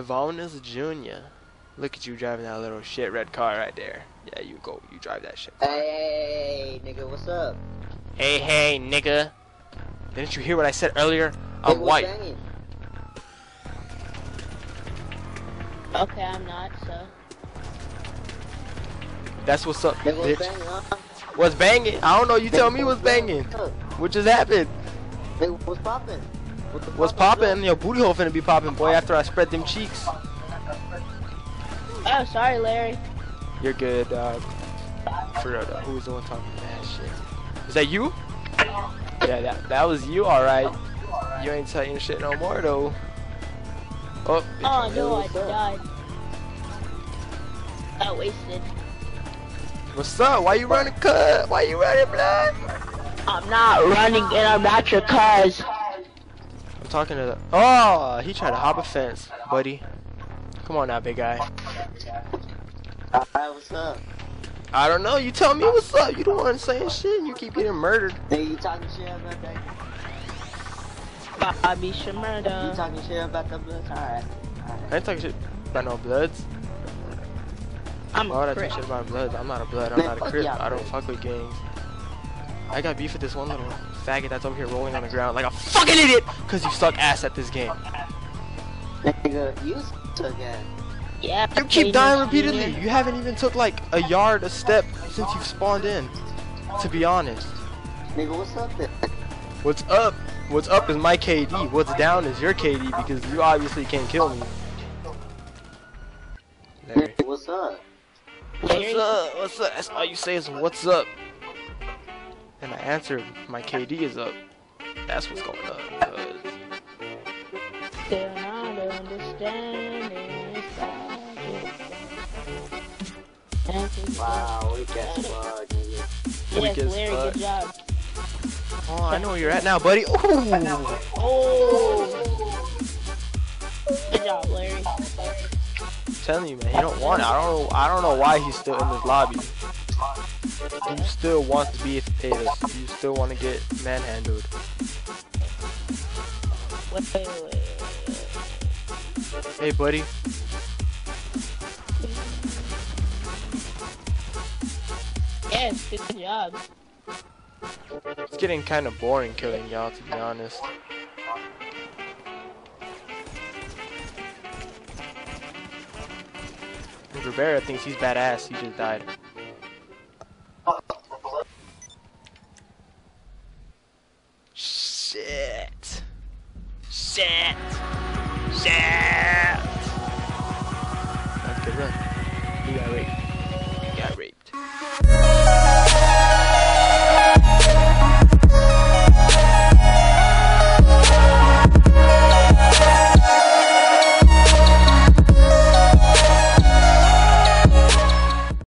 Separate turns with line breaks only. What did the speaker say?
Pavonis Jr. Look at you driving that little shit red car right there. Yeah, you go. You drive that shit.
Hey, nigga, what's up?
Hey, hey, nigga. Didn't you hear what I said earlier?
Hey,
I'm
what's
white.
banging?
Okay, I'm not, so.
That's what's up,
Nigga, what's
bitch.
banging, huh?
What's banging? I don't know. You tell me what's banging. What just happened?
Hey, what's popping?
What's popping? Your booty hole finna be popping, boy. After I spread them cheeks.
Oh, sorry, Larry.
You're good, dog. For real, though. Uh, who was the one talking that shit? Is that you? Yeah, that that was you, all right. You ain't saying shit no more though. Oh,
Oh, no, I died. I wasted.
what's up? Why you running, cut? Why you running, blood?
I'm not running and I'm not your cuz.
I'm talking to the. Oh, he tried to hop a fence, buddy. Come on now, big guy.
Alright, what's up?
I don't know. You tell me what's up. You the one saying shit. You keep getting murdered.
Nigga, you talking shit about that?
Bobby
You
Shmurda.
talking shit about the blood? Alright.
I ain't talking shit about no bloods.
I'm
Why would
a
I talk shit about bloods? I'm not a blood. I'm
Man,
not a
fuck
crip. I don't fuck with gangs. I got beef with this one little faggot that's over here rolling on the ground like a fucking idiot because you suck ass at this game.
Nigga, you took it.
Yeah.
You keep dying repeatedly. You haven't even took like a yard, a step since you've spawned in. To be honest.
Nigga, what's up then?
What's up? What's up is my KD. What's down is your KD because you obviously can't kill me. Larry.
What's up?
What's up? What's up? That's all you say is what's up. And I answered, my KD is up. That's what's going up. cuz.
Still not understanding this logic.
Wow, we got fuck, nigga.
Weak as fuck.
good job.
Oh, I know where you're at now, buddy. Ooh.
Oh. Good job, Larry.
I'm telling you, man, he don't want it. I don't know. I don't know why he's still in this lobby. You still want to be a Payless. You still want to get manhandled.
Wait, wait, wait.
Hey, buddy.
Yes, good job.
It's getting kind of boring killing y'all, to be honest. Rivera thinks he's badass. He just died. Shit.